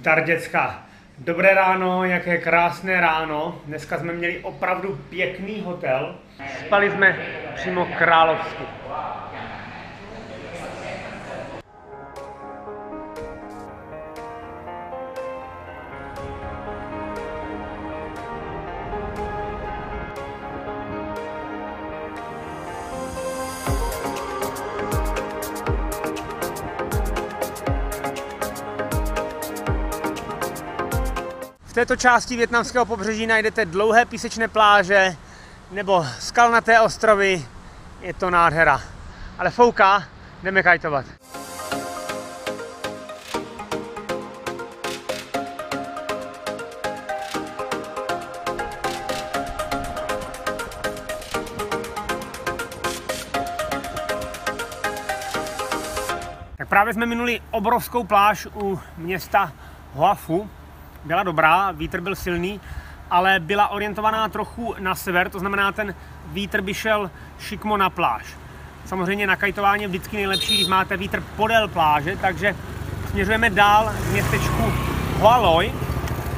Zdar. Dobré ráno, jaké krásné ráno. Dneska jsme měli opravdu pěkný hotel. Spali jsme přímo královsky. Této části větnamského pobřeží najdete dlouhé písečné pláže nebo skalnaté ostrovy. Je to nádhera. Ale fouká, jdeme kajtovat. Tak právě jsme minuli obrovskou pláž u města Hoafu, byla dobrá, vítr byl silný, ale byla orientovaná trochu na sever, to znamená, ten vítr by šel šikmo na pláž. Samozřejmě na kajtování je vždycky nejlepší, když máte vítr podél pláže, takže směřujeme dál k městečku Hoaloi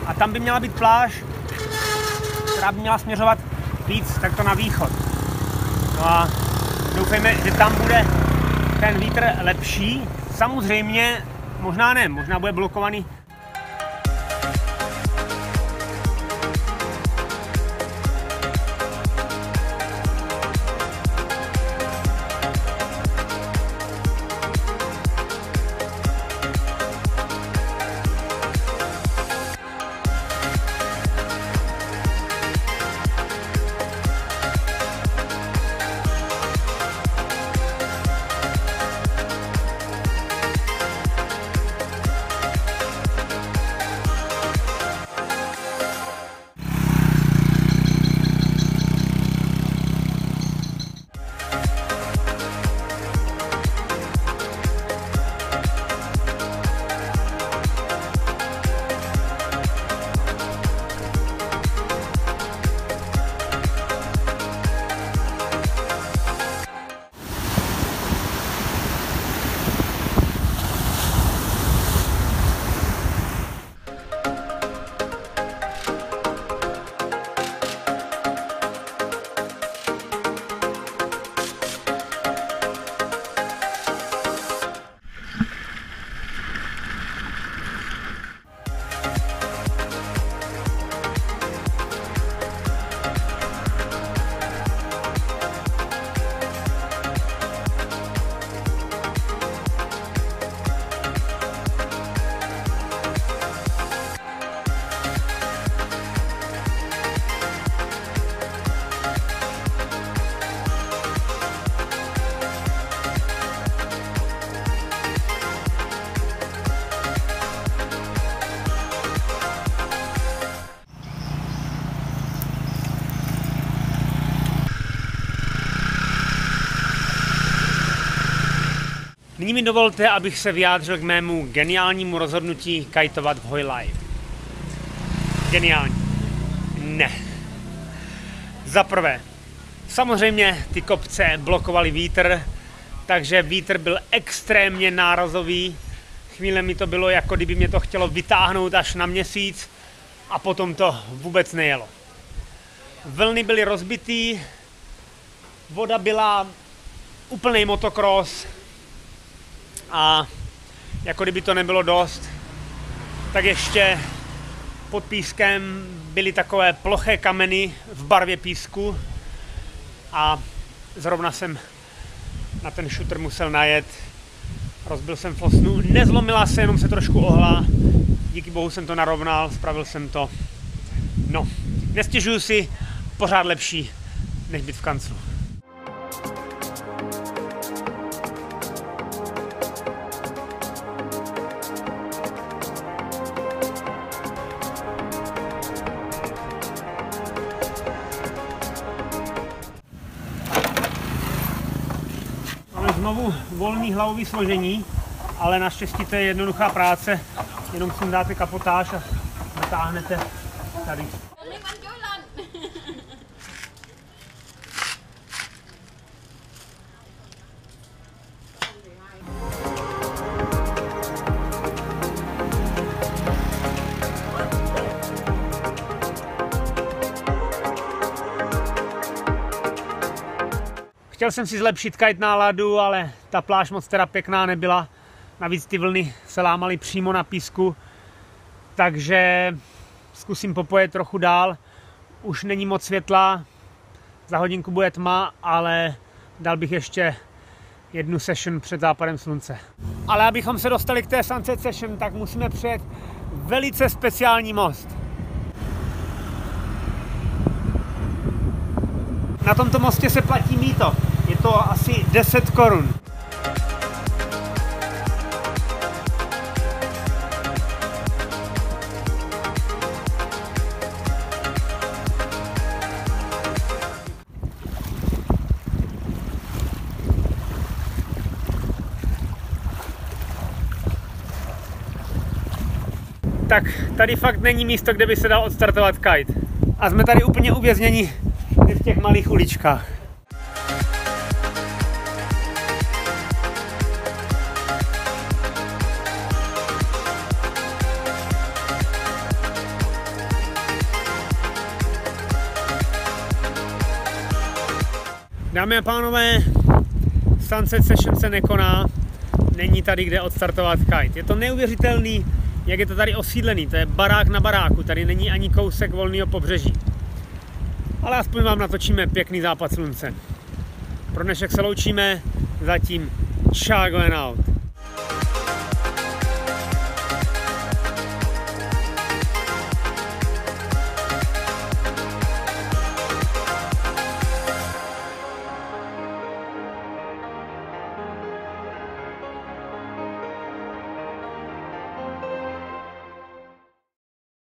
a tam by měla být pláž, která by měla směřovat víc takto na východ. No a doufejme, že tam bude ten vítr lepší. Samozřejmě, možná ne, možná bude blokovaný Nyní mi dovolte, abych se vyjádřil k mému geniálnímu rozhodnutí kajtovat v Hojlaj. Geniální. Ne. Za prvé, samozřejmě ty kopce blokovaly vítr, takže vítr byl extrémně nárazový. Chvíle mi to bylo, jako kdyby mě to chtělo vytáhnout až na měsíc a potom to vůbec nejelo. Vlny byly rozbitý, voda byla úplný motocross, a jako kdyby to nebylo dost, tak ještě pod pískem byly takové ploché kameny v barvě písku a zrovna jsem na ten šutr musel najet. Rozbil jsem fosnu, nezlomila se, jenom se trošku ohla. Díky bohu jsem to narovnal, spravil jsem to. No, nestěžuju si, pořád lepší, než být v kanclu. Znovu volný hlavový složení, ale naštěstí to je jednoduchá práce, jenom si dáte kapotáž a natáhnete tady. Chtěl jsem si zlepšit kite náladu, ale ta pláž moc teda pěkná nebyla. Navíc ty vlny se lámaly přímo na písku, takže zkusím popojet trochu dál. Už není moc světla, za hodinku bude tma, ale dal bych ještě jednu session před západem slunce. Ale abychom se dostali k té sunset session, tak musíme přejet velice speciální most. Na tomto mostě se platí míto. To asi 10 korun. tak tady fakt není místo, kde by se dal odstartovat kite. A jsme tady úplně uvězněni v těch malých uličkách. Dámy a pánové, Sunset Session se nekoná, není tady kde odstartovat kite. Je to neuvěřitelný, jak je to tady osídlený, to je barák na baráku, tady není ani kousek volného pobřeží. Ale aspoň vám natočíme pěkný západ slunce. Pro dnešek se loučíme, zatím going out.